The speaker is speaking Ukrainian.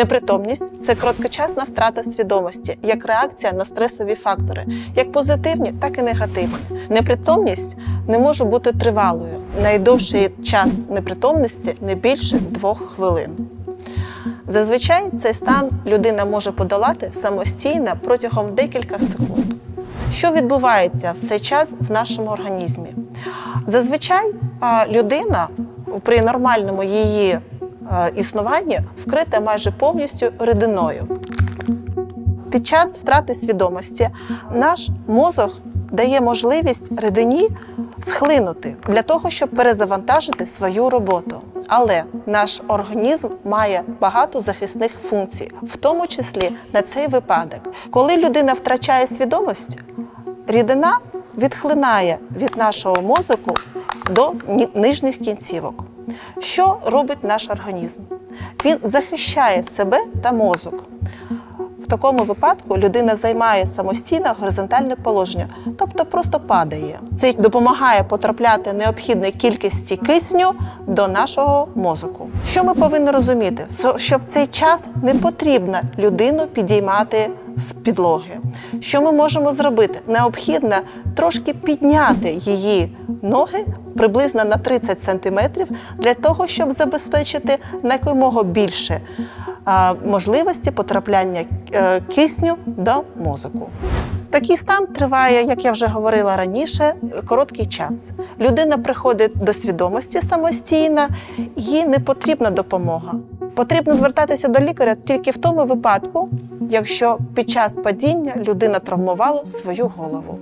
Непритомність це короткочасна втрата свідомості, як реакція на стресові фактори, як позитивні, так і негативні. Непритомність не може бути тривалою. Найдовший час непритомності не більше двох хвилин. Зазвичай цей стан людина може подолати самостійно протягом декілька секунд. Що відбувається в цей час в нашому організмі? Зазвичай людина при нормальному її а, існуванні вкрита майже повністю рідиною. Під час втрати свідомості наш мозок дає можливість рідині схлинути для того, щоб перезавантажити свою роботу. Але наш організм має багато захисних функцій, в тому числі на цей випадок. Коли людина втрачає свідомість, рідина відхлинає від нашого мозку до нижніх кінцівок. Що робить наш організм? Він захищає себе та мозок. Такому випадку людина займає самостійне горизонтальне положення, тобто просто падає. Це допомагає потрапляти необхідної кількості кисню до нашого мозку. Що ми повинні розуміти? Що в цей час не потрібно людину підіймати з підлоги. Що ми можемо зробити? Необхідно трошки підняти її ноги приблизно на 30 сантиметрів для того, щоб забезпечити якомога більше можливості потрапляння кисню до мозку. Такий стан триває, як я вже говорила раніше, короткий час. Людина приходить до свідомості самостійно, їй не потрібна допомога. Потрібно звертатися до лікаря тільки в тому випадку, якщо під час падіння людина травмувала свою голову.